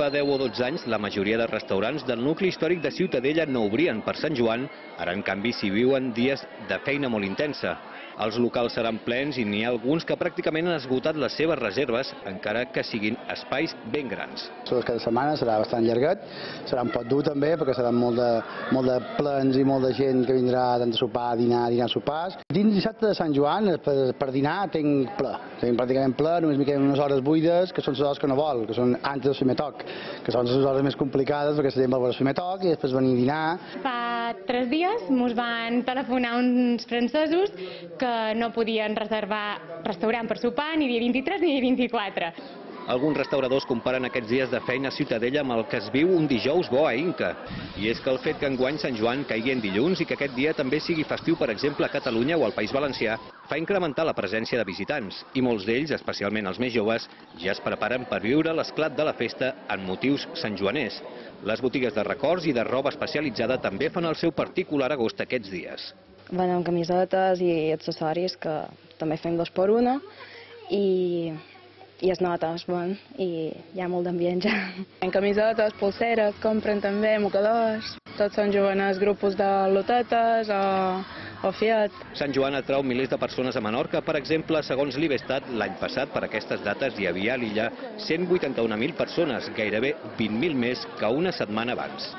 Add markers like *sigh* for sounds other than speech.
fa 10 o 12 anys la majoria de restaurants del nucli històric de Ciutadella no obrien per Sant Joan, ara en canvi s'hi viuen dies de feina molt intensa. Els locals seran plens i n'hi ha alguns que pràcticament han esgotat les seves reserves, encara que siguin espais ben grans. Les cada setmana serà bastant llarguet, serà un pot dur també perquè serà molt de, molt de plens i molt de gent que vindrà tant a sopar, a dinar, a dinar, sopars. Dins dissabte de Sant Joan, per, per dinar, tinc ple. Tinc pràcticament ple, només m'hi queden unes hores buides, que són les hores que no vol, que són antes del primer toc, que són les hores més complicades perquè la gent vol veure el primer toc i després venir a dinar. Fa tres dies mos van telefonar uns francesos que no podien reservar restaurant per sopar ni dia 23 ni dia 24. Alguns restauradors comparen aquests dies de feina a Ciutadella amb el que es viu un dijous bo a Inca. I és que el fet que enguany Sant Joan caigui en dilluns i que aquest dia també sigui festiu, per exemple, a Catalunya o al País Valencià, fa incrementar la presència de visitants. I molts d'ells, especialment els més joves, ja es preparen per viure l'esclat de la festa en motius santjoaners. Les botigues de records i de roba especialitzada també fan el seu particular agost aquests dies. Venem camisetes i accessoris que també fem dos per una i, i es nota, es ven i hi ha molt d'ambient ja. *laughs* En camisetes, pulseres, compren també mocadors, tots són joveners grupos de lotetes o, o Fiat. Sant Joan atrau milers de persones a Menorca. Per exemple, segons l'Ibestat, l'any passat per aquestes dates hi havia a l'illa 181.000 persones, gairebé 20.000 més que una setmana abans.